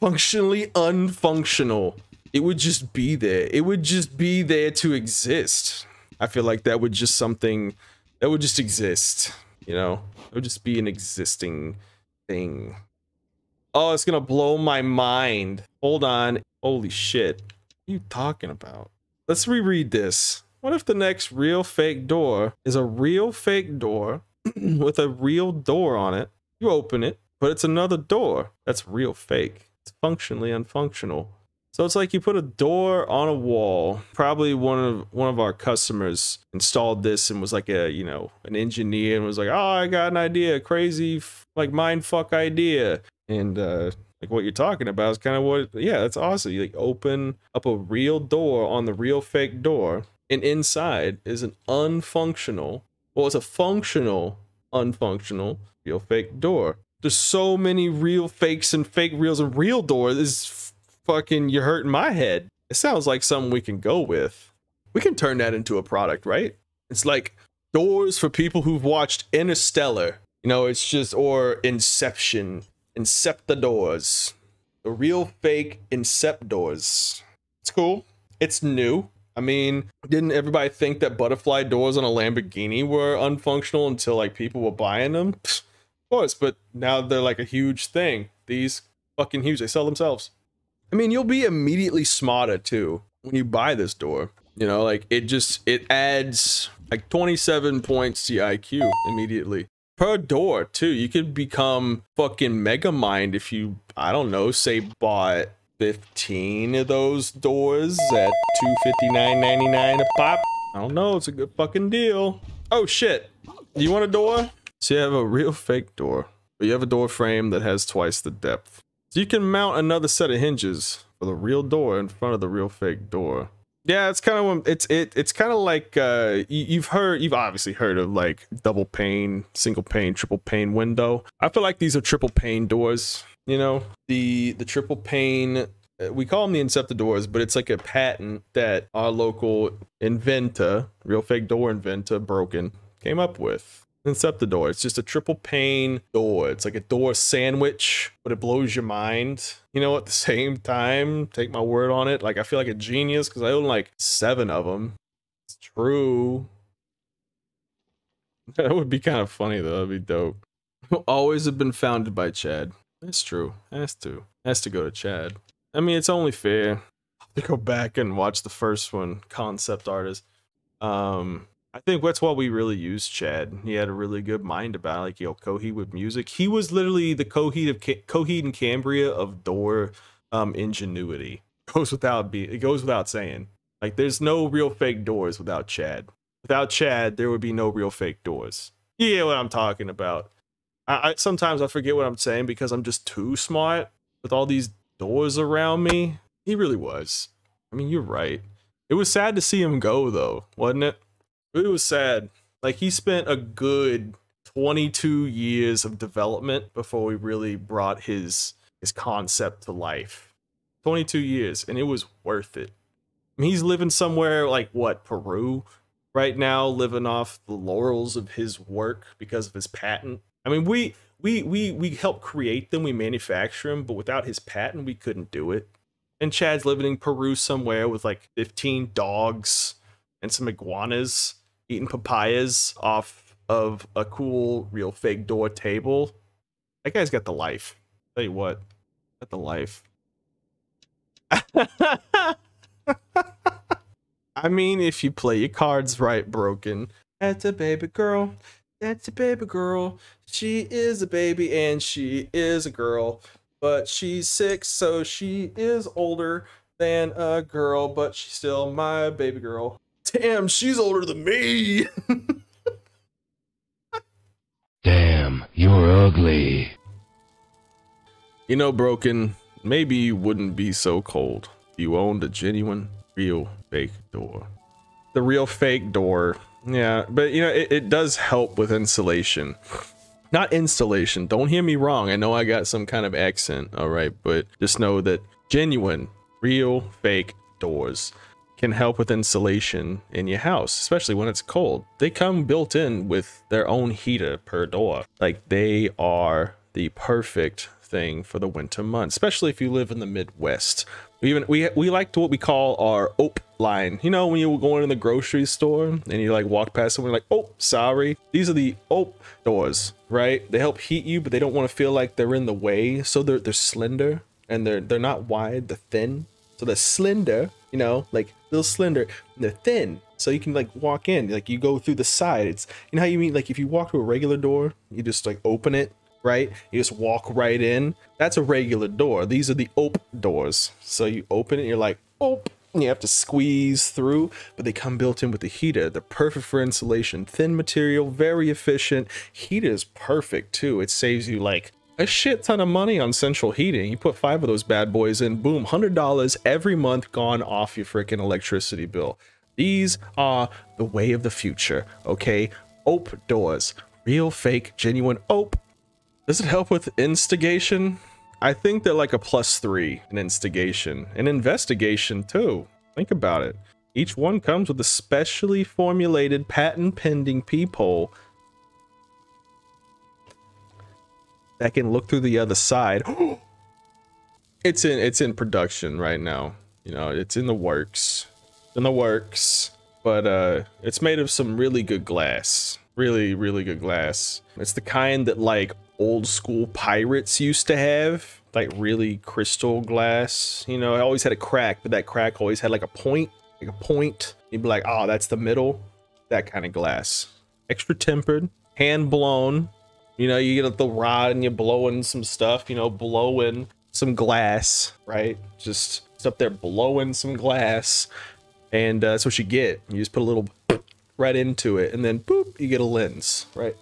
functionally unfunctional. It would just be there. It would just be there to exist. I feel like that would just something that would just exist, you know? It would just be an existing thing. Oh, it's gonna blow my mind. Hold on. Holy shit. What are you talking about? Let's reread this. What if the next real fake door is a real fake door with a real door on it? You open it, but it's another door that's real fake. Functionally unfunctional. So it's like you put a door on a wall. Probably one of one of our customers installed this and was like a you know an engineer and was like, oh, I got an idea, crazy like mind fuck idea, and uh, like what you're talking about is kind of what yeah, that's awesome. You like open up a real door on the real fake door, and inside is an unfunctional, well, it's a functional unfunctional real fake door. There's so many real fakes and fake reals and real doors. Is fucking you're hurting my head. It sounds like something we can go with. We can turn that into a product, right? It's like doors for people who've watched Interstellar. You know, it's just or Inception, Incept the doors, the real fake Incept doors. It's cool. It's new. I mean, didn't everybody think that butterfly doors on a Lamborghini were unfunctional until like people were buying them? Of course, but now they're like a huge thing. These fucking huge. They sell themselves. I mean, you'll be immediately smarter too when you buy this door. You know, like it just it adds like 27 points to IQ immediately per door too. You could become fucking Megamind if you I don't know, say bought 15 of those doors at 259.99 a pop. I don't know, it's a good fucking deal. Oh shit. You want a door? So you have a real fake door, but you have a door frame that has twice the depth. So you can mount another set of hinges for the real door in front of the real fake door. Yeah, it's kind of it's it it's kind of like uh you've heard you've obviously heard of like double pane, single pane, triple pane window. I feel like these are triple pane doors. You know, the the triple pane uh, we call them the Inceptor doors, but it's like a patent that our local inventor, real fake door inventor, broken, came up with. Inceptador. It's just a triple pane door. It's like a door sandwich, but it blows your mind. You know, at the same time, take my word on it. Like, I feel like a genius because I own like seven of them. It's true. That would be kind of funny, though. That'd be dope. Always have been founded by Chad. That's true. Has to. Has to go to Chad. I mean, it's only fair to go back and watch the first one, Concept Artist. Um, I think that's why we really used Chad. He had a really good mind about like you know Coheed with music. He was literally the Coheed of Coheed and Cambria of door um, ingenuity. Goes without be it goes without saying. Like there's no real fake doors without Chad. Without Chad, there would be no real fake doors. Yeah, what I'm talking about. I, I sometimes I forget what I'm saying because I'm just too smart with all these doors around me. He really was. I mean, you're right. It was sad to see him go though, wasn't it? It was sad. Like he spent a good 22 years of development before we really brought his his concept to life. 22 years and it was worth it. I mean, he's living somewhere like what, Peru right now living off the laurels of his work because of his patent. I mean, we we we we help create them, we manufacture them, but without his patent we couldn't do it. And Chad's living in Peru somewhere with like 15 dogs and some iguanas eating papayas off of a cool real fake door table. That guy's got the life. Tell you what, got the life. I mean, if you play your cards right, broken. That's a baby girl. That's a baby girl. She is a baby and she is a girl, but she's six, so she is older than a girl, but she's still my baby girl. Damn, she's older than me. Damn, you're ugly. You know, Broken, maybe you wouldn't be so cold if you owned a genuine, real fake door. The real fake door. Yeah, but you know, it, it does help with insulation. Not installation. Don't hear me wrong. I know I got some kind of accent, all right, but just know that genuine, real, fake doors can help with insulation in your house, especially when it's cold. They come built in with their own heater per door. Like they are the perfect thing for the winter months, especially if you live in the Midwest. We even we we like to what we call our OPE line. You know, when you're going in the grocery store and you like walk past someone like, oh, sorry. These are the OPE doors, right? They help heat you, but they don't want to feel like they're in the way. So they're they're slender and they're they're not wide, they're thin. So they're slender, you know, like little slender, they're thin. So you can like walk in, like you go through the side. It's you know how you mean like if you walk to a regular door, you just like open it, right? You just walk right in. That's a regular door. These are the OPE doors. So you open it, you're like, OPE. You have to squeeze through, but they come built in with the heater. They're perfect for insulation. Thin material, very efficient. Heater is perfect too. It saves you like a shit ton of money on central heating. You put five of those bad boys in, boom, $100 every month gone off your freaking electricity bill. These are the way of the future, okay? OPE doors. Real, fake, genuine OPE. Does it help with instigation? I think they're like a plus three in instigation and investigation too. Think about it. Each one comes with a specially formulated patent pending peephole that can look through the other side. it's in it's in production right now. You know, it's in the works. In the works. But uh it's made of some really good glass. Really, really good glass. It's the kind that like old school pirates used to have. Like really crystal glass. You know, it always had a crack, but that crack always had like a point. Like a point. You'd be like, oh, that's the middle. That kind of glass. Extra tempered, hand blown, you know, you get the rod and you're blowing some stuff, you know, blowing some glass, right? Just, just up there blowing some glass. And uh, that's what you get. You just put a little right into it and then boop, you get a lens, right?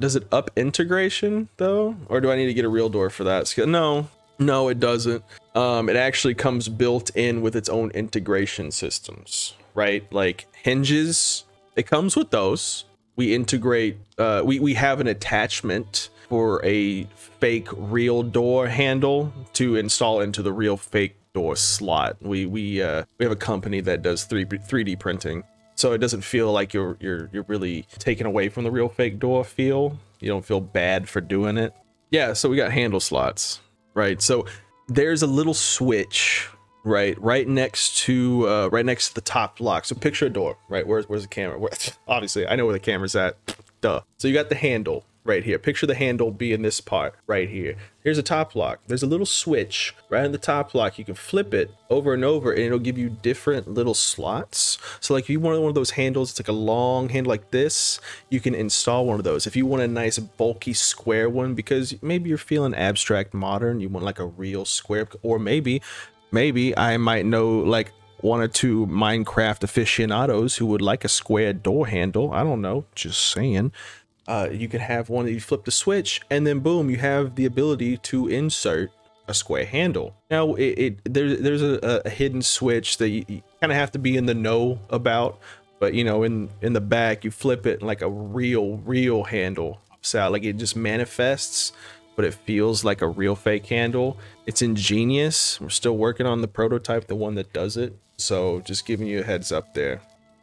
Does it up integration though? Or do I need to get a real door for that? No, no, it doesn't. Um, it actually comes built in with its own integration systems, right? Like hinges, it comes with those we integrate uh, we, we have an attachment for a fake real door handle to install into the real fake door slot. We we uh, we have a company that does 3 3d printing. So it doesn't feel like you're you're you're really taken away from the real fake door feel. You don't feel bad for doing it. Yeah so we got handle slots right? So there's a little switch right right next to uh, right next to the top lock. So picture a door right? Where's where's the camera? Where, obviously i know where the camera's at. Duh. So you got the handle right here. Picture the handle being this part right here. Here's a top lock. There's a little switch right in the top lock. You can flip it over and over and it'll give you different little slots. So like if you want one of those handles it's like a long handle like this you can install one of those. If you want a nice bulky square one because maybe you're feeling abstract modern you want like a real square or maybe maybe I might know like one or two Minecraft aficionados who would like a square door handle. I don't know, just saying. Uh, you could have one that you flip the switch and then boom, you have the ability to insert a square handle. Now, it, it there, there's a, a, hidden switch that you, you kind of have to be in the know about, but you know, in in the back, you flip it like a real, real handle So like it just manifests but it feels like a real fake handle. It's ingenious. We're still working on the prototype, the one that does it. So just giving you a heads up there.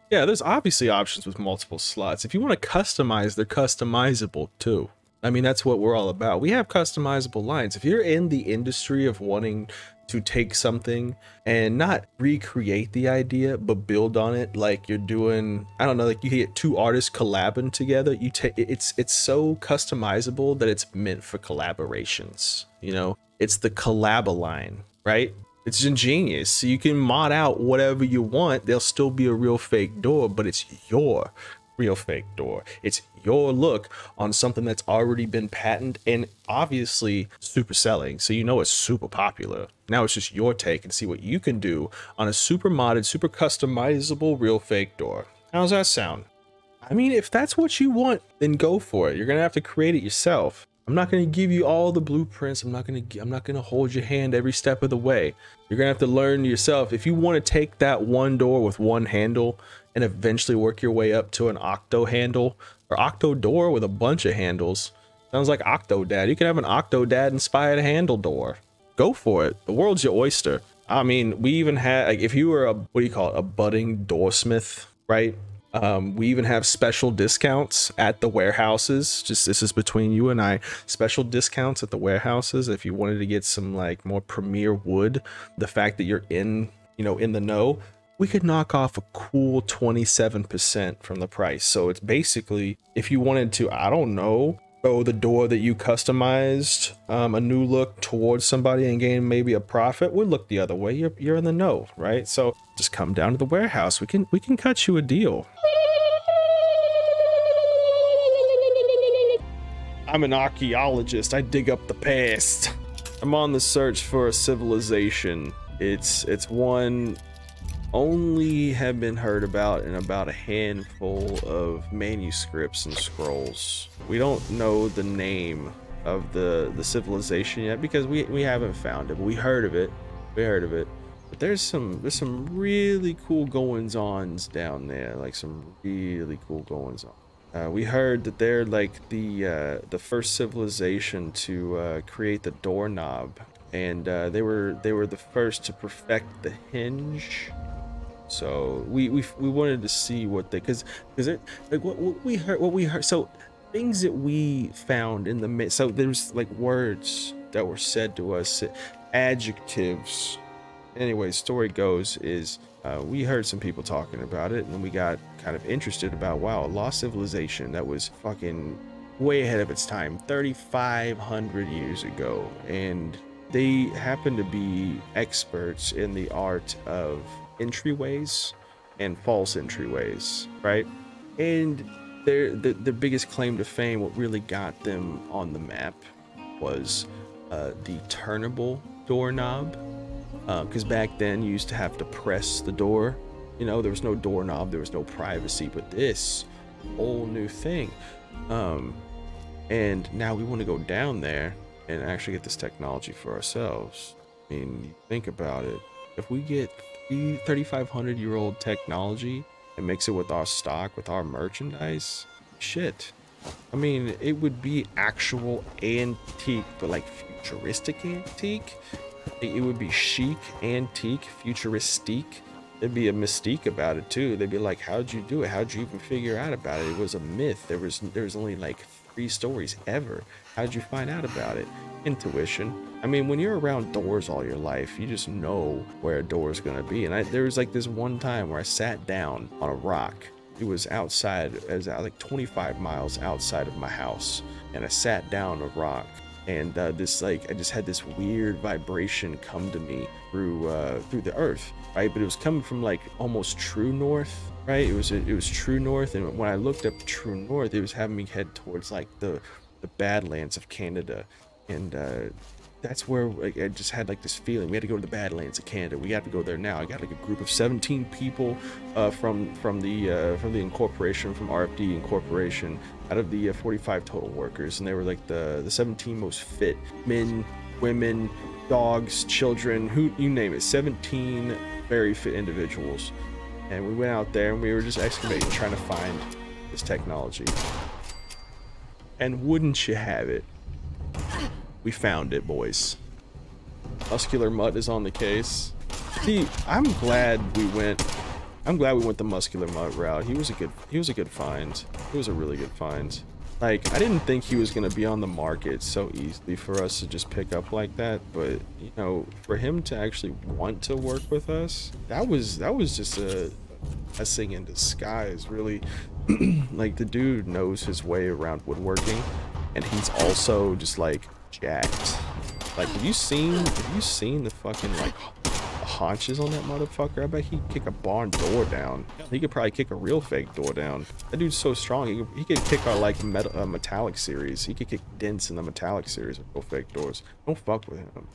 Yeah, there's obviously options with multiple slots. If you want to customize, they're customizable too. I mean, that's what we're all about. We have customizable lines. If you're in the industry of wanting to take something and not recreate the idea but build on it. Like you're doing i don't know like you get two artists collabing together. You take it's it's so customizable that it's meant for collaborations you know? It's the collab line right? It's ingenious. So you can mod out whatever you want. There'll still be a real fake door but it's your real fake door. It's your look on something that's already been patented and obviously super selling. So you know it's super popular. Now it's just your take and see what you can do on a super modded, super customizable real fake door. How's that sound? I mean, if that's what you want, then go for it. You're gonna have to create it yourself. I'm not going to give you all the blueprints. I'm not going to I'm not going to hold your hand every step of the way. You're going to have to learn yourself. If you want to take that one door with one handle and eventually work your way up to an octo handle or octo door with a bunch of handles. Sounds like Octodad. You can have an Octodad inspired handle door. Go for it. The world's your oyster. I mean, we even had like if you were a what do you call it, a budding doorsmith, right? Um, we even have special discounts at the warehouses. Just this is between you and I. Special discounts at the warehouses if you wanted to get some like more premier wood. The fact that you're in, you know, in the know, we could knock off a cool 27% from the price. So it's basically if you wanted to, I don't know, throw the door that you customized um, a new look towards somebody and gain maybe a profit, would look the other way. You're, you're in the know, right? So just come down to the warehouse. We can we can cut you a deal. I'm an archaeologist. I dig up the past. I'm on the search for a civilization. It's it's one only have been heard about in about a handful of manuscripts and scrolls. We don't know the name of the the civilization yet because we we haven't found it. We heard of it. We heard of it. But there's some there's some really cool goings ons down there, like some really cool goings on. Uh, we heard that they're like the uh, the first civilization to uh, create the doorknob, and uh, they were they were the first to perfect the hinge. So we we, we wanted to see what they because because it like what, what we heard what we heard so things that we found in the mid so there's like words that were said to us adjectives. Anyway story goes is uh, we heard some people talking about it and we got kind of interested about wow a lost civilization that was fucking way ahead of its time 3500 years ago. And they happen to be experts in the art of entryways and false entryways right? And their the, their biggest claim to fame what really got them on the map was uh, the turnable doorknob. Because uh, back then you used to have to press the door. You know there was no doorknob there was no privacy but this whole new thing. Um, and now we want to go down there and actually get this technology for ourselves. I mean think about it. If we get 3500 year old technology and mix it with our stock with our merchandise shit i mean it would be actual antique but like futuristic antique it would be chic, antique, futuristic. There'd be a mystique about it too. They'd be like, "How'd you do it? How'd you even figure out about it? It was a myth. There was there was only like three stories ever. How'd you find out about it? Intuition. I mean, when you're around doors all your life, you just know where a door is gonna be. And I, there was like this one time where I sat down on a rock. It was outside, as like 25 miles outside of my house, and I sat down on a rock and uh, this like I just had this weird vibration come to me through uh, through the earth, right? But it was coming from like almost true north, right? It was it was true north, and when I looked up true north, it was having me head towards like the the Badlands of Canada, and uh, that's where I just had like this feeling. We had to go to the Badlands of Canada. We have to go there now. I got like a group of 17 people uh, from from the uh, from the incorporation from RFD Incorporation out of the uh, 45 total workers, and they were like the the 17 most fit men, women, dogs, children, who you name it. 17 very fit individuals, and we went out there and we were just excavating, trying to find this technology. And wouldn't you have it? We found it, boys. Muscular Mutt is on the case. See, I'm glad we went I'm glad we went the muscular mutt route. He was a good he was a good find. He was a really good find. Like I didn't think he was gonna be on the market so easily for us to just pick up like that, but you know, for him to actually want to work with us, that was that was just a blessing in disguise, really. like the dude knows his way around woodworking, and he's also just like jacked. Like, have you seen, have you seen the fucking, like, haunches on that motherfucker? I bet he'd kick a barn door down. He could probably kick a real fake door down. That dude's so strong, he could, he could kick our, like, metal, uh, metallic series. He could kick dents in the metallic series with real fake doors. Don't fuck with him.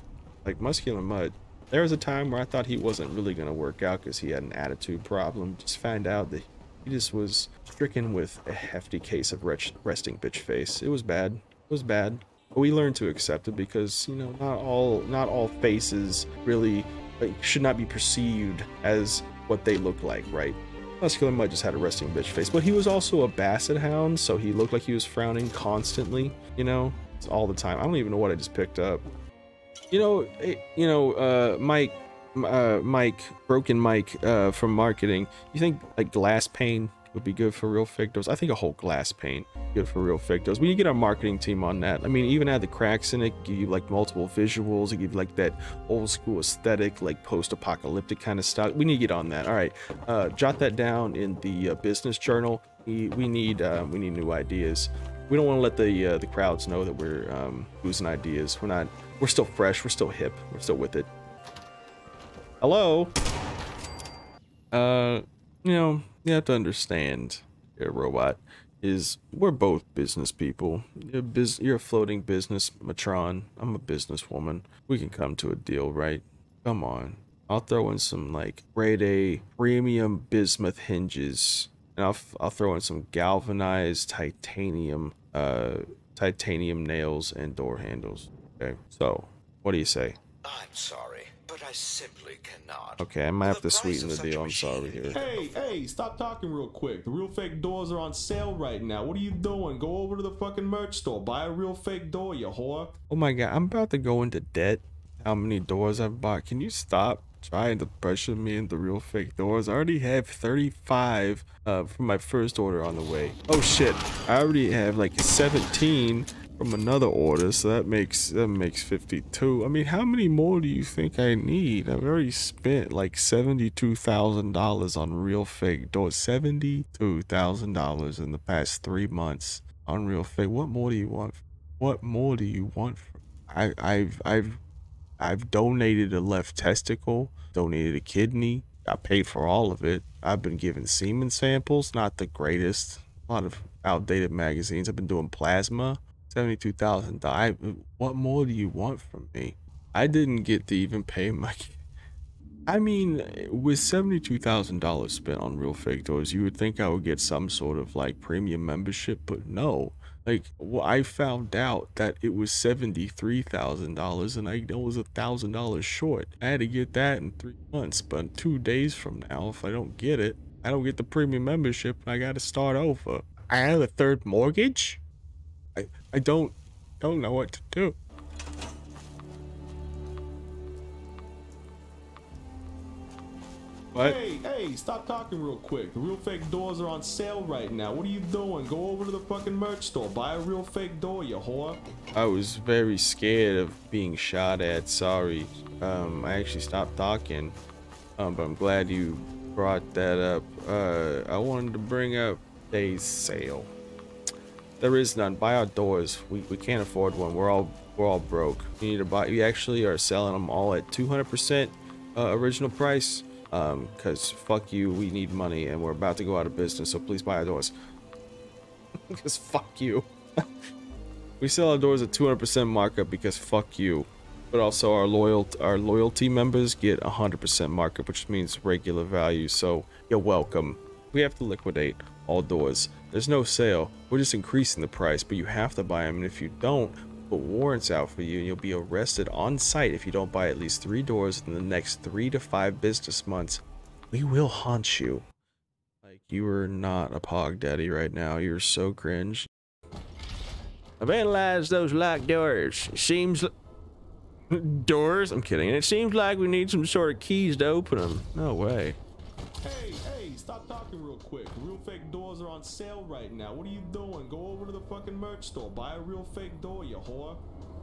Like, Muscular Mutt, there was a time where I thought he wasn't really going to work out because he had an attitude problem. Just find out that he just was stricken with a hefty case of resting bitch face. It was bad. It was bad we learn to accept it because you know not all not all faces really like, should not be perceived as what they look like right? Muscular mutt just had a resting bitch face but he was also a basset hound so he looked like he was frowning constantly you know it's all the time. I don't even know what i just picked up. You know it, eh, you know uh mike uh mike broken mike uh from marketing. You think like glass pane would be good for real doors. I think a whole glass pane good for real doors. We need to get our marketing team on that. I mean, even add the cracks in it, give you like multiple visuals, give you like that old school aesthetic, like post-apocalyptic kind of style. We need to get on that. All right, uh, jot that down in the uh, business journal. We, we need uh, we need new ideas. We don't want to let the uh, the crowds know that we're um, losing ideas. We're not. We're still fresh. We're still hip. We're still with it. Hello. Uh, you know, you have to understand, you're a robot, is we're both business people. You're, you're a floating business matron. I'm a businesswoman. We can come to a deal, right? Come on. I'll throw in some like grade A premium bismuth hinges. And I'll, I'll throw in some galvanized titanium, uh, titanium nails and door handles. Okay. So, what do you say? I'm sorry, but I simply cannot. Okay, I might have to sweeten the deal. I'm sorry here. Hey, hey, stop talking real quick. The real fake doors are on sale right now. What are you doing? Go over to the fucking merch store. Buy a real fake door, you whore. Oh my god, I'm about to go into debt. How many doors I've bought? Can you stop trying to pressure me into real fake doors? I already have 35 uh, from my first order on the way. Oh shit, I already have like 17 from another order, so that makes that makes 52. I mean, how many more do you think I need? I've already spent like $72,000 on real fake doors. $72,000 in the past three months on real fake. What more do you want? What more do you want? I, I've I've I've donated a left testicle, donated a kidney. I paid for all of it. I've been given semen samples, not the greatest. A lot of outdated magazines. I've been doing plasma. Seventy-two thousand. I. What more do you want from me? I didn't get to even pay my. I mean, with seventy-two thousand dollars spent on real fake doors, you would think I would get some sort of like premium membership, but no. Like, well, I found out that it was seventy-three thousand dollars, and I was a thousand dollars short. I had to get that in three months, but two days from now, if I don't get it, I don't get the premium membership. and I got to start over. I have a third mortgage. I don't don't know what to do. What? Hey, hey, stop talking real quick. The real fake doors are on sale right now. What are you doing? Go over to the fucking merch store. Buy a real fake door, you whore. I was very scared of being shot at. Sorry. Um, I actually stopped talking. Um, but I'm glad you brought that up. Uh, I wanted to bring up today's sale. There is none. Buy outdoors. We, we can't afford one. We're all we're all broke. You need to buy. We actually are selling them all at 200% uh, original price. Um, cause fuck you. We need money and we're about to go out of business. So please buy outdoors. Cause fuck you. We sell our doors at 200% markup because fuck you. But also our loyal our loyalty members get 100% markup, which means regular value. So you're welcome. We have to liquidate all doors. There's no sale. We're just increasing the price, but you have to buy them. And if you don't, put warrants out for you, and you'll be arrested on site if you don't buy at least three doors in the next three to five business months. We will haunt you. Like you are not a pog daddy right now. You're so cringe. I've analyzed those locked doors. It seems doors. I'm kidding. It seems like we need some sort of keys to open them. No way. Hey, hey, talking real quick. Real fake doors are on sale right now. What are you doing? Go over to the fucking merch store. Buy a real fake door, you whore.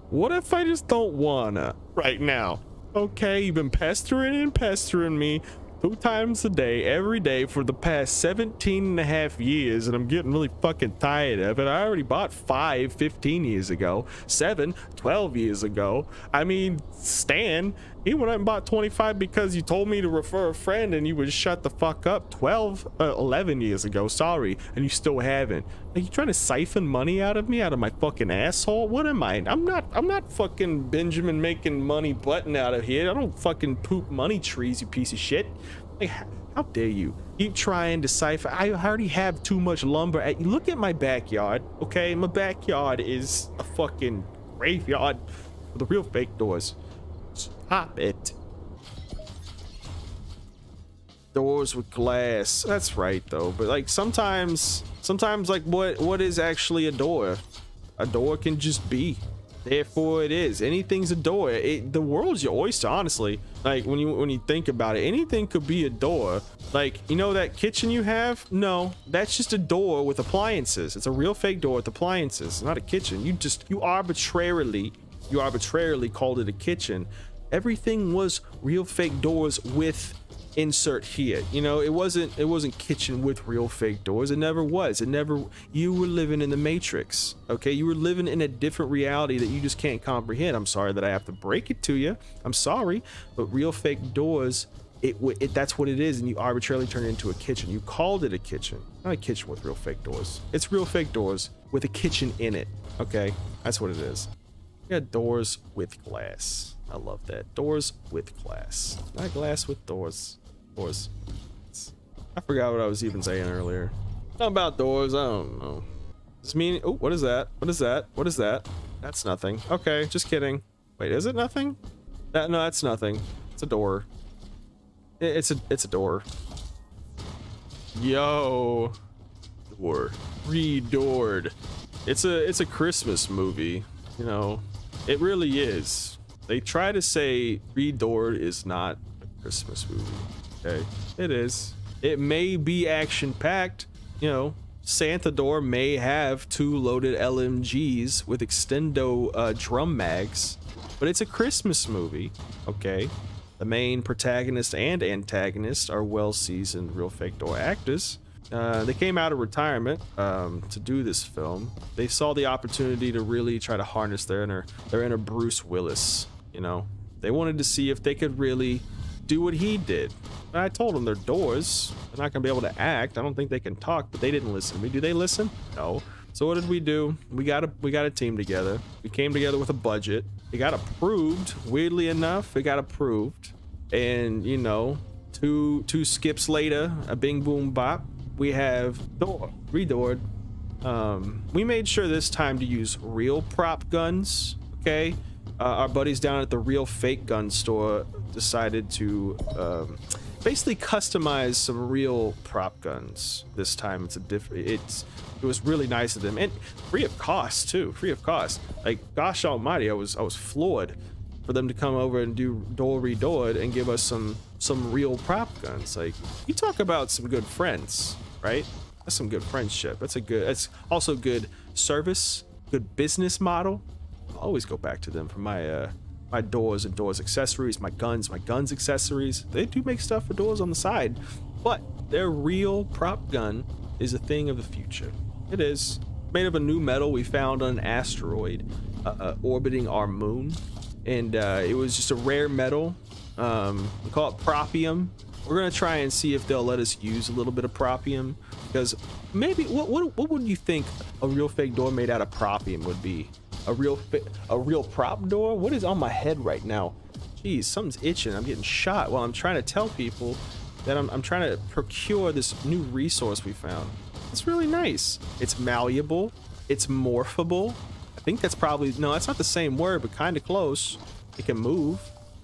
What if I just don't wanna right now? Okay, you've been pestering and pestering me two times a day, every day for the past 17 and a half years, and I'm getting really fucking tired of it. I already bought five 15 years ago, seven 12 years ago. I mean, Stan, he went and bought 25 because you told me to refer a friend and you would shut the fuck up 12, uh, 11 years ago, sorry, and you still haven't. Are you trying to siphon money out of me, out of my fucking asshole? What am I? I'm not, I'm not fucking Benjamin making money button out of here. I don't fucking poop money trees, you piece of shit. Like, how dare you? Keep trying to siphon. I already have too much lumber. At, look at my backyard, okay? My backyard is a fucking graveyard the real fake doors. Stop it. Doors with glass. That's right though. But like sometimes sometimes like what what is actually a door? A door can just be. therefore it is. Anything's a door. It, the world's your oyster, honestly. Like when you when you think about it, anything could be a door. Like you know that kitchen you have? No, that's just a door with appliances. It's a real fake door with appliances. It's not a kitchen. You just you arbitrarily you arbitrarily called it a kitchen. Everything was real fake doors with insert here. You know it wasn't it wasn't kitchen with real fake doors. It never was. It never you were living in the matrix okay? You were living in a different reality that you just can't comprehend. I'm sorry that i have to break it to you. I'm sorry but real fake doors it, it that's what it is and you arbitrarily turn it into a kitchen. You called it a kitchen. Not a kitchen with real fake doors. It's real fake doors with a kitchen in it okay? That's what it is. Yeah doors with glass i love that doors with glass not glass with doors doors. I forgot what I was even saying earlier. Not about doors, I don't know. Does mean oh what is that? What is that? What is that? That's nothing. Okay, just kidding. Wait, is it nothing? That no, that's nothing. It's a door. It's a it's a door. Yo. Door. Redoored. It's a it's a Christmas movie, you know. It really is. They try to say Redoored is not a Christmas movie. Okay, it is. It may be action packed. You know, Santa Door may have two loaded LMGs with extendo uh, drum mags, but it's a Christmas movie. Okay, the main protagonist and antagonist are well seasoned real fake door actors. Uh, they came out of retirement um, to do this film. They saw the opportunity to really try to harness their inner their inner Bruce Willis. You know, they wanted to see if they could really do what he did. I told them they're doors. They're not gonna be able to act. I don't think they can talk, but they didn't listen to me. Do they listen? No. So what did we do? We got a we got a team together. We came together with a budget. It got approved. Weirdly enough, it got approved. And you know, two two skips later, a bing boom bop, we have door redoored. Um, we made sure this time to use real prop guns. Okay, uh, our buddies down at the real fake gun store decided to um, basically customize some real prop guns this time. It's a different it's it was really nice of them and free of cost too free of cost. Like gosh almighty i was i was floored for them to come over and do door redoed and give us some some real prop guns. Like you talk about some good friends right? That's some good friendship. That's a good that's also good service good business model always go back to them for my uh my doors and doors accessories, my guns, my guns accessories. They do make stuff for doors on the side, but their real prop gun is a thing of the future. It is made of a new metal we found on an asteroid uh, uh, orbiting our moon, and uh, it was just a rare metal. Um, we call it propium. We're gonna try and see if they'll let us use a little bit of propium because maybe what what what would you think a real fake door made out of propium would be? A real a real prop door? What is on my head right now? Jeez, something's itching. I'm getting shot. While i'm trying to tell people that I'm, I'm trying to procure this new resource we found. It's really nice. It's malleable. It's morphable. I think that's probably no that's not the same word but kind of close. It can move.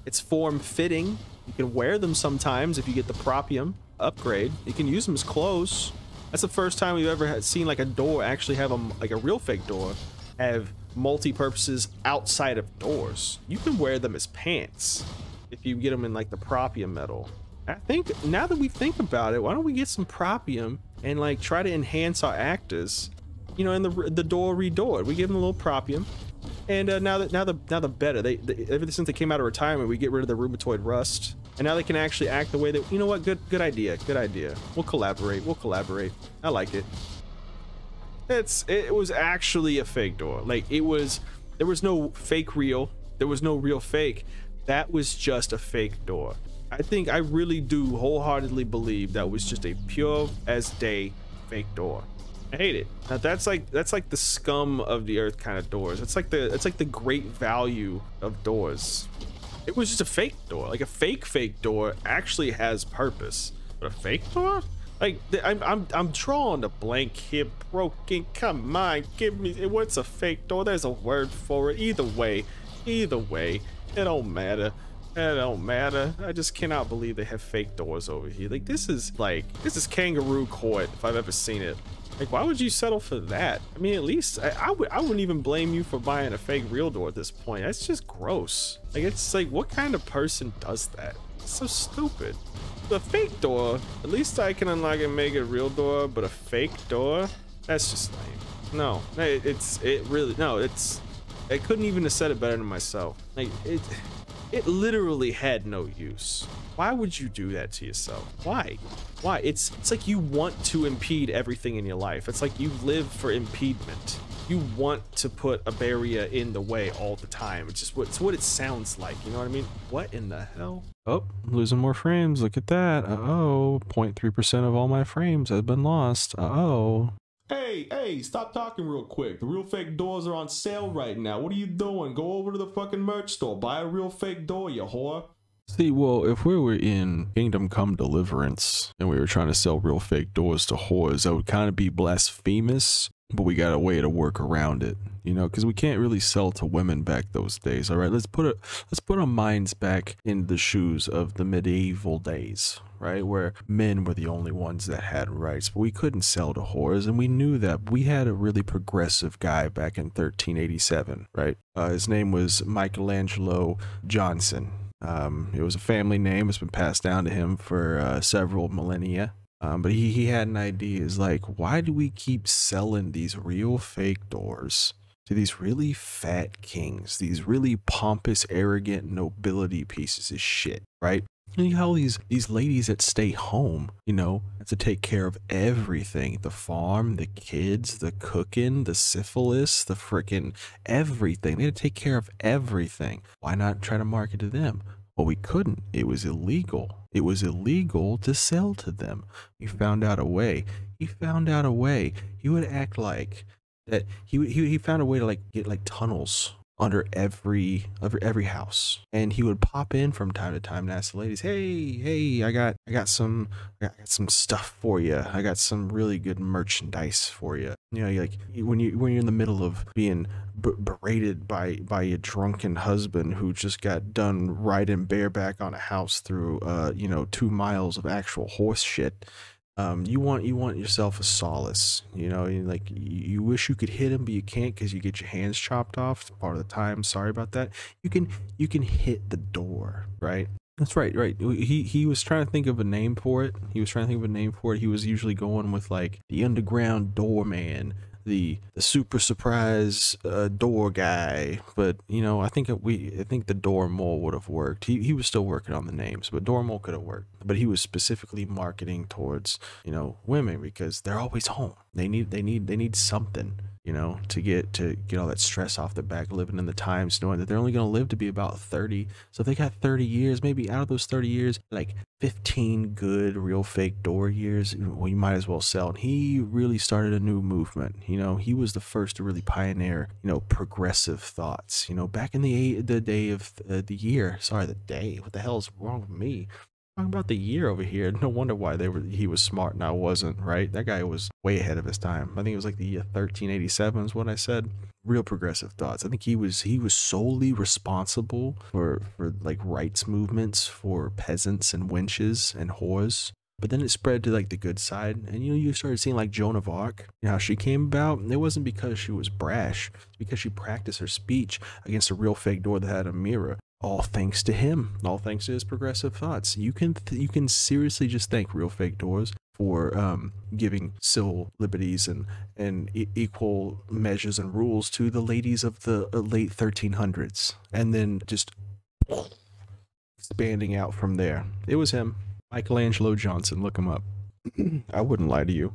It's form fitting you can wear them sometimes if you get the propium upgrade. You can use them as clothes. That's the first time we've ever had seen like a door actually have a like a real fake door have multi-purposes outside of doors. You can wear them as pants if you get them in like the propium metal. I think now that we think about it, why don't we get some propium and like try to enhance our actors? You know, in the the door redoor, we give them a little propium, and uh, now that now the now the better they, they ever since they came out of retirement, we get rid of the rheumatoid rust, and now they can actually act the way that you know what good good idea good idea. We'll collaborate. We'll collaborate. I like it. It's it was actually a fake door. Like it was there was no fake real. There was no real fake. That was just a fake door. I think I really do wholeheartedly believe that was just a pure as day fake door. I hate it. Now that's like that's like the scum of the earth kind of doors. It's like the it's like the great value of doors. It was just a fake door. Like a fake fake door actually has purpose. But a fake door? Like I'm I'm I'm drawing a blank here, broken. Come on, give me it what's a fake door? There's a word for it. Either way, either way, it don't matter. It don't matter. I just cannot believe they have fake doors over here. Like this is like this is kangaroo court if I've ever seen it. Like why would you settle for that? I mean, at least I, I would I wouldn't even blame you for buying a fake real door at this point. That's just gross. Like it's like what kind of person does that? So stupid. The fake door, at least I can unlock and make a real door, but a fake door, that's just lame. No, it, it's it really no, it's I couldn't even have said it better than myself. Like it it literally had no use. Why would you do that to yourself? Why? Why? It's it's like you want to impede everything in your life. It's like you live for impediment. You want to put a barrier in the way all the time. It's just what it's what it sounds like. You know what I mean? What in the hell? Oh, losing more frames. Look at that. Uh oh. 0.3% of all my frames have been lost. Uh oh. Hey, hey, stop talking real quick. The real fake doors are on sale right now. What are you doing? Go over to the fucking merch store. Buy a real fake door, you whore. See, well, if we were in Kingdom Come Deliverance and we were trying to sell real fake doors to whores, that would kind of be blasphemous, but we got a way to work around it, you know, because we can't really sell to women back those days. All right, let's put it, let's put our minds back in the shoes of the medieval days, right, where men were the only ones that had rights, but we couldn't sell to whores, and we knew that. We had a really progressive guy back in 1387, right? Uh, his name was Michelangelo Johnson um, it was a family name. It's been passed down to him for uh, several millennia. Um, but he, he had an idea. Is like, why do we keep selling these real fake doors to these really fat kings, these really pompous, arrogant nobility pieces of shit, right? And you have all these these ladies that stay home, you know, have to take care of everything: the farm, the kids, the cooking, the syphilis, the freaking everything. They had to take care of everything. Why not try to market to them? Well, we couldn't. It was illegal. It was illegal to sell to them. He found out a way. He found out a way. He would act like that. He he he found a way to like get like tunnels under every every every house. And he would pop in from time to time and ask the ladies hey hey i got i got some i got some stuff for you i got some really good merchandise for you you know like when you when you're in the middle of being berated by by a drunken husband who just got done riding bareback on a house through uh you know two miles of actual horse shit um, you want you want yourself a solace. You know, like you, wish you could hit him, but you can't because you get your hands chopped off part of the time. Sorry about that. You can you can hit the door, right? That's right, right. He he was trying to think of a name for it. He was trying to think of a name for it. He was usually going with like the underground doorman, the the super surprise uh, door guy. But you know, I think we I think the door mole would have worked. He he was still working on the names, but door mole could have worked. But he was specifically marketing towards you know women because they're always home. They need they need they need something you know, to get to get all that stress off their back, living in the times, knowing that they're only going to live to be about 30. So if they got 30 years, maybe out of those 30 years, like 15 good real fake door years, well, you might as well sell. And he really started a new movement. You know, he was the first to really pioneer, you know, progressive thoughts. You know, back in the the day of uh, the year, sorry, the day. What the hell is wrong with me? Talking about the year over here. No wonder why they were he was smart and I wasn't, right? That guy was way ahead of his time. I think it was like the year 1387 is what I said. Real progressive thoughts. I think he was he was solely responsible for for like rights movements for peasants and wenches and whores. But then it spread to like the good side, and you know you started seeing like Joan of Arc. You know how she came about. It wasn't because she was brash; it's because she practiced her speech against a real fake door that had a mirror all thanks to him. All thanks to his progressive thoughts. You can you can seriously just thank real fake doors for um, giving civil liberties and and e- equal measures and rules to the ladies of the uh, late 1300s and then just expanding out from there. It was him. Michelangelo johnson look him up. I wouldn't lie to you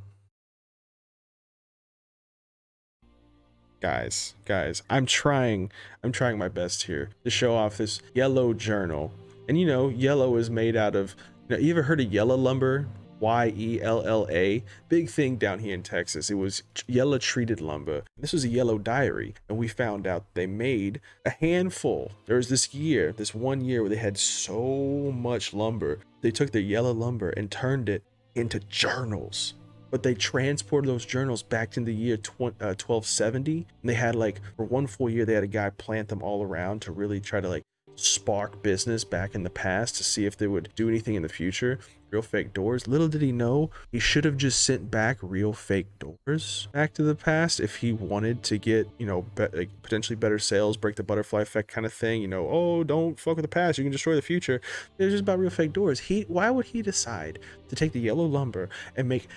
guys guys i'm trying i'm trying my best here to show off this yellow journal. And you know yellow is made out of you, know, you ever heard of yellow lumber? Y-e-l-l-a big thing down here in texas. It was yellow treated lumber. This was a yellow diary and we found out they made a handful. There was this year this one year where they had so much lumber they took their yellow lumber and turned it into journals but they transported those journals back in the year 20, uh, 1270 and they had like for one full year they had a guy plant them all around to really try to like spark business back in the past to see if they would do anything in the future. Real fake doors. Little did he know he should have just sent back real fake doors back to the past if he wanted to get, you know, be- like potentially better sales, break the butterfly effect kind of thing. You know, oh, don't fuck with the past. You can destroy the future. It's just about real fake doors. He, why would he decide to take the yellow lumber and make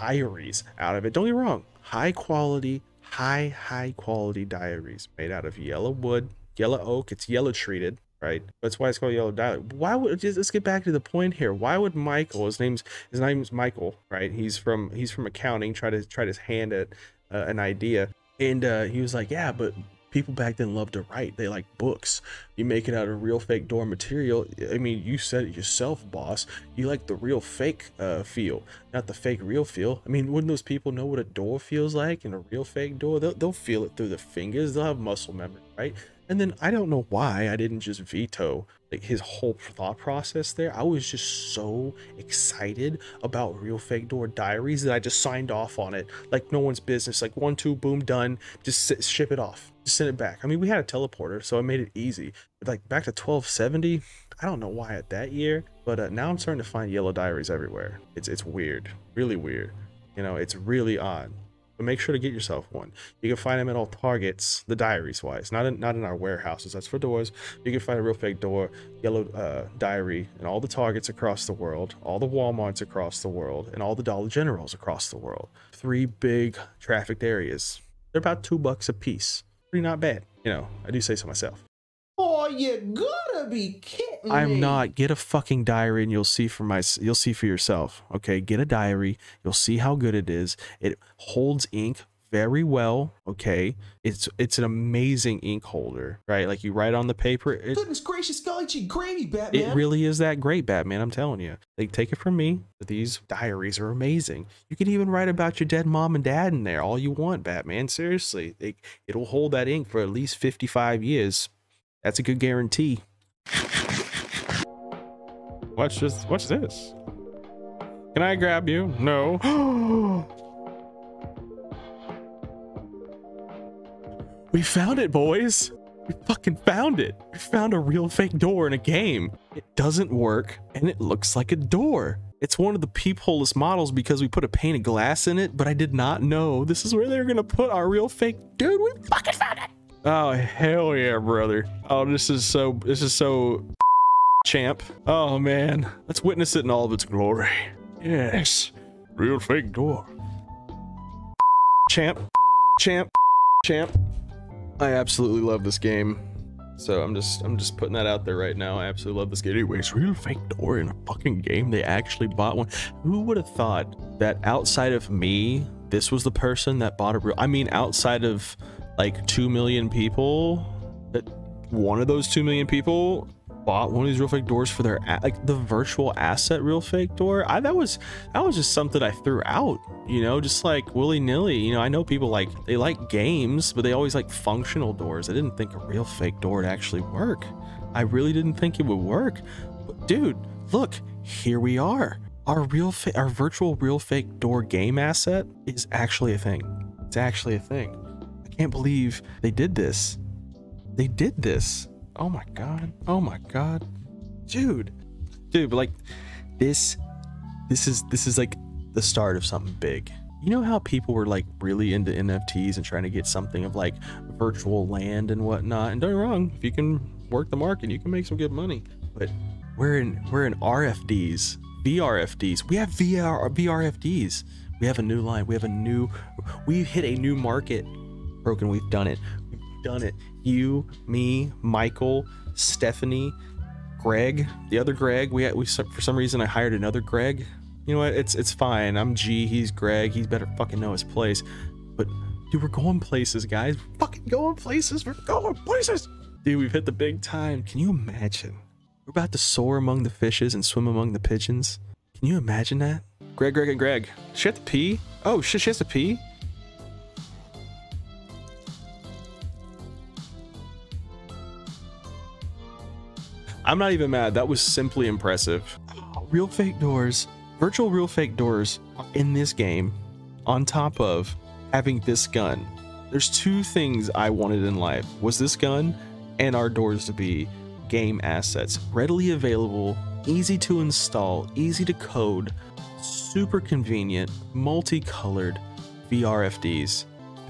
diaries out of it? Don't get wrong. High quality, high, high quality diaries made out of yellow wood, yellow oak. It's yellow treated right? That's why it's called yellow diary. Why would just let's get back to the point here? Why would Michael? His name's his name's Michael, right? He's from he's from accounting. Try to try to hand it uh, an idea, and uh, he was like, yeah, but people back then loved to write. They like books. You make it out of real fake door material. I mean, you said it yourself, boss. You like the real fake uh, feel, not the fake real feel. I mean, wouldn't those people know what a door feels like in a real fake door? They'll, they'll feel it through the fingers. They'll have muscle memory, right? And then I don't know why I didn't just veto like his whole thought process there. I was just so excited about Real Fake Door Diaries that I just signed off on it like no one's business. Like one, two, boom, done. Just sit, ship it off. Just send it back. I mean, we had a teleporter, so I made it easy. But like back to 1270, I don't know why at that year, but uh, now I'm starting to find yellow diaries everywhere. It's it's weird, really weird. You know, it's really odd but make sure to get yourself one. You can find them at all Targets, the diaries wise, not in, not in our warehouses. That's for doors. You can find a real fake door, yellow uh, diary, and all the Targets across the world, all the WalMarts across the world, and all the Dollar Generals across the world. Three big trafficked areas. They're about two bucks a piece. Pretty not bad. You know, I do say so myself. Oh, you gotta be kidding I'm me. not. Get a fucking diary and you'll see for my you'll see for yourself. Okay, get a diary. You'll see how good it is. It holds ink very well. Okay, it's it's an amazing ink holder, right? Like you write on the paper. It, Goodness gracious, golly gee gravy, Batman. it really is that great, Batman. I'm telling you. Like take it from me. These diaries are amazing. You can even write about your dead mom and dad in there all you want, Batman. Seriously, they, it'll hold that ink for at least 55 years. That's a good guarantee. Watch this. Watch this. Can I grab you? No. we found it, boys. We fucking found it. We found a real fake door in a game. It doesn't work and it looks like a door. It's one of the peepholeless models because we put a pane of glass in it, but I did not know this is where they were gonna put our real fake dude. We fucking found it. Oh hell yeah, brother. Oh, this is so this is so champ. Oh man. Let's witness it in all of its glory. Yes. Real fake door. Champ. Champ. Champ. I absolutely love this game. So I'm just I'm just putting that out there right now. I absolutely love this game. Anyways, real fake door in a fucking game. They actually bought one. Who would have thought that outside of me, this was the person that bought a real I mean outside of like two million people, that one of those two million people bought one of these real fake doors for their like the virtual asset real fake door. I that was that was just something I threw out, you know, just like willy nilly. You know, I know people like they like games, but they always like functional doors. I didn't think a real fake door would actually work. I really didn't think it would work. But dude, look, here we are. Our real our virtual real fake door game asset is actually a thing. It's actually a thing. Can't believe they did this. They did this. Oh my god. Oh my god. Dude. Dude, but like this this is this is like the start of something big. You know how people were like really into NFTs and trying to get something of like virtual land and whatnot. And don't get wrong, if you can work the market, you can make some good money. But we're in we're in RFDs, VRFDs. We have VR VRFDs. We have a new line. We have a new we hit a new market. Broken, we've done it. We've done it. You, me, Michael, Stephanie, Greg, the other Greg. We we for some reason I hired another Greg. You know what? It's it's fine. I'm G. He's Greg. He's better fucking know his place. But dude, we're going places, guys. We're fucking going places. We're going places. Dude, we've hit the big time. Can you imagine? We're about to soar among the fishes and swim among the pigeons. Can you imagine that? Greg, Greg, and Greg. She have to pee? Oh shit, she has to pee? I'm not even mad. That was simply impressive. Real fake doors, virtual real fake doors in this game on top of having this gun. There's two things I wanted in life. Was this gun and our doors to be game assets, readily available, easy to install, easy to code, super convenient, multicolored VRFDs.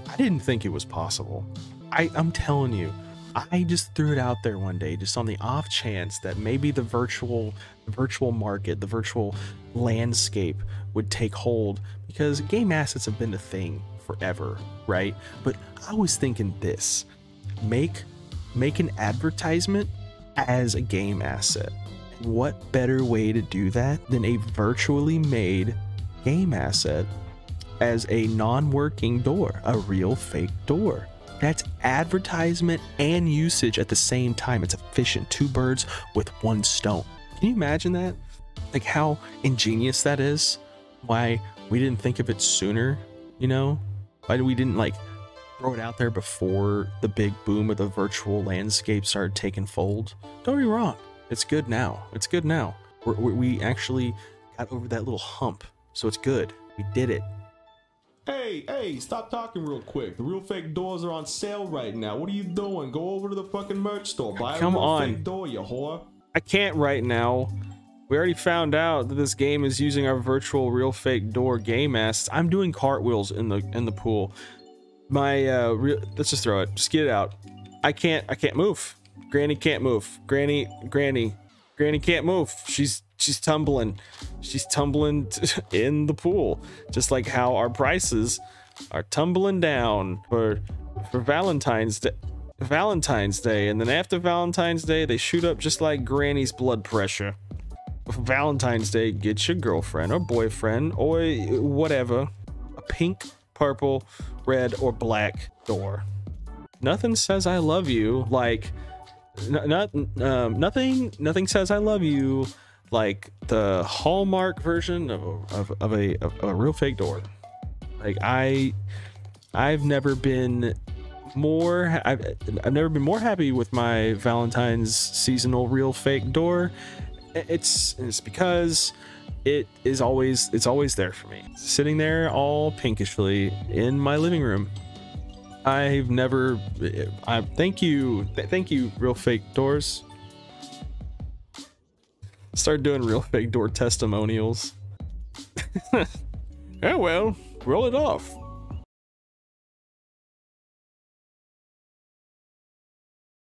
I didn't think it was possible. I, I'm telling you, I just threw it out there one day, just on the off chance that maybe the virtual, the virtual market, the virtual landscape would take hold because game assets have been a thing forever, right? But I was thinking this: make make an advertisement as a game asset. What better way to do that than a virtually made game asset as a non-working door, a real fake door? That's advertisement and usage at the same time. It's efficient. Two birds with one stone. Can you imagine that? Like how ingenious that is? Why we didn't think of it sooner, you know? Why we didn't like throw it out there before the big boom of the virtual landscape started taking fold? Don't be wrong. It's good now. It's good now. We're, we we actually got over that little hump. So it's good. We did it. Hey, hey, stop talking real quick. The real fake doors are on sale right now. What are you doing? Go over to the fucking merch store. Buy a Come real on. fake door, you whore. I can't right now. We already found out that this game is using our virtual real fake door game assets. I'm doing cartwheels in the in the pool. My uh real, let's just throw it. Just get it out. I can't I can't move. Granny can't move. Granny Granny Granny can't move. She's she's tumbling. She's tumbling in the pool. Just like how our prices are tumbling down for for Valentine's Day. Valentine's Day, and then after Valentine's Day, they shoot up just like Granny's blood pressure. Valentine's Day, get your girlfriend or boyfriend or whatever a pink, purple, red, or black door. Nothing says I love you like not um, nothing. Nothing says I love you like the Hallmark version of a, of, of a of a real fake door. Like I, I've never been more I've, I've never been more happy with my valentine's seasonal real fake door. It's it's because it is always it's always there for me. Sitting there all pinkishly in my living room. I've never i thank you th- thank you real fake doors start doing real fake door testimonials. Oh well roll it off